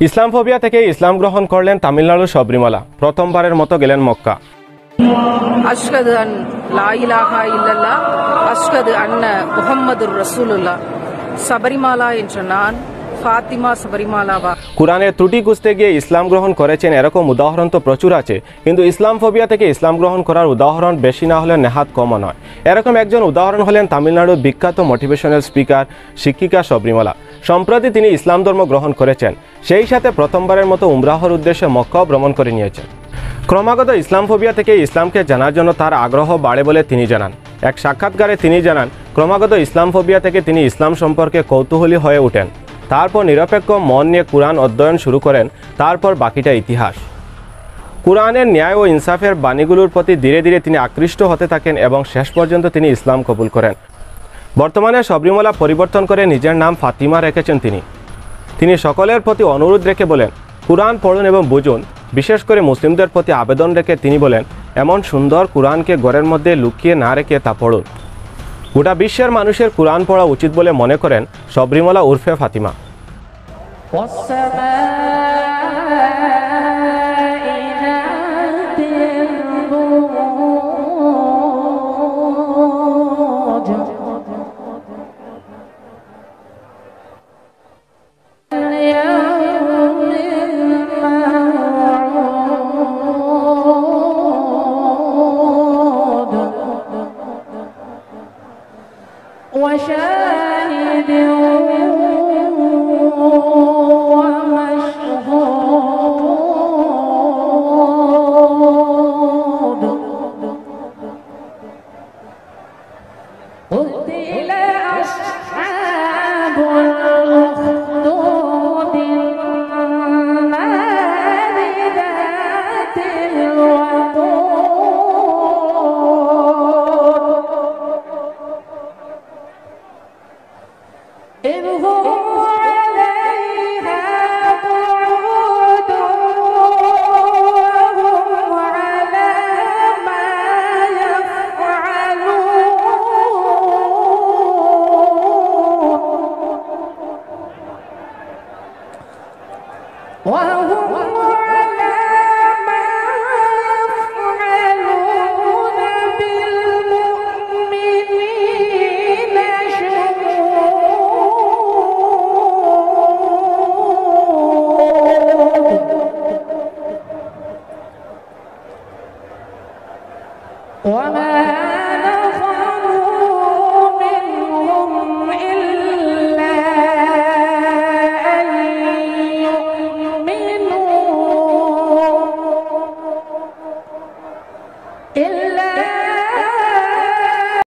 ইসলাম phobia থেকে ইসলাম গ্রহণ করলেন তামিলনাড়ুর সবরিমালা প্রথমবারের মতো গেলেন মক্কা அஷ்கது அன் லா இலாஹா இல்லல்லா அஷ்கது அன்ன முஹம்மதுர் ரசூலுல்லா சபரிமாலா என்ற நான் ஃபாத்திமா சபரிமாலாவா কোরআনের ত্রুটি খুঁজতে গিয়ে ইসলাম গ্রহণ করেছেন এরকম উদাহরণ তো প্রচুর আছে কিন্তু ইসলাম ফোবিয়া থেকে ইসলাম গ্রহণ করার উদাহরণ বেশি না হলে নেহাত কমও নয় এরকম একজন উদাহরণ হলেন তামিলনাড়ুর বিখ্যাত মোটিভেশনাল স্পিকার শিক্ষিকা সবরিমালা সম্প্রতি তিনি ইসলাম ধর্ম গ্রহণ করেছেন। সেই সাথে প্রথমবারের মতো উমরাহর উদ্দেশ্যে মক্কাও ভ্রমণ করে নিয়েছেন। ক্রমাগত ইসলাম ফোবিয়া থেকে ইসলামকে জানার জন্য তার আগ্রহ বাড়ে বলে তিনি জানান। এক সাক্ষাৎকারে তিনি জানান, ক্রমাগত ইসলাম ফোবিয়া থেকে তিনি ইসলাম সম্পর্কে কৌতূহলী হয়ে ওঠেন। তারপর নিরপেক্ষ মন নিয়ে কোরআন অধ্যয়ন শুরু করেন। তারপর বাকিটা ইতিহাস। কোরআনের ন্যায় ও ইনসাফের বাণীগুলোর প্রতি ধীরে ধীরে তিনি আকৃষ্ট হতে থাকেন এবং শেষ পর্যন্ত তিনি ইসলাম কবুল করেন। বর্তমানে সবরিমালা পরিবর্তন করে নিজের নাম ফাতিমা রেখেছেন তিনি। তিনি সকলের প্রতি অনুরোধ রেখে বলেন, কোরআন পড়ুন এবং বুঝুন। বিশেষ করে মুসলিমদের প্রতি আবেদন রেখে তিনি বলেন, এমন সুন্দর কোরআনকে ঘরের মধ্যে লুকিয়ে না রেখে তা পড়ুন। গোটা বিশ্বের মানুষের কোরআন পড়া উচিত বলে মনে করেন সবরিমালা উর্ফে ফাতিমা। وشاهد ومشهود. قتل أصحاب إذ هم عليها قعود وهم على ما يفعلون 我们